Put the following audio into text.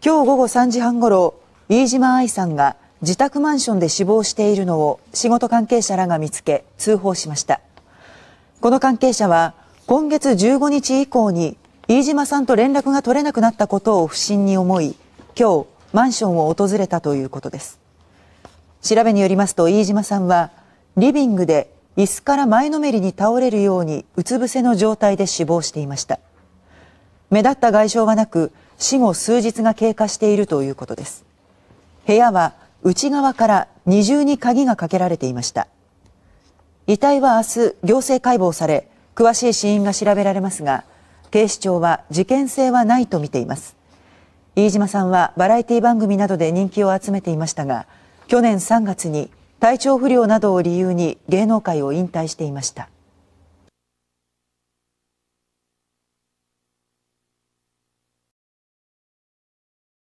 今日午後3時半ごろ飯島愛さんが自宅マンションで死亡しているのを仕事関係者らが見つけ通報しました。この関係者は今月15日以降に飯島さんと連絡が取れなくなったことを不審に思い今日マンションを訪れたということです。調べによりますと飯島さんはリビングで椅子から前のめりに倒れるようにうつ伏せの状態で死亡していました。目立った外傷はなく死後数日が経過しているということです。部屋は内側から二重に鍵がかけられていました。遺体は明日行政解剖され詳しい死因が調べられますが警視庁は事件性はないとみています。飯島さんはバラエティ番組などで人気を集めていましたが去年3月に体調不良などを理由に芸能界を引退していました。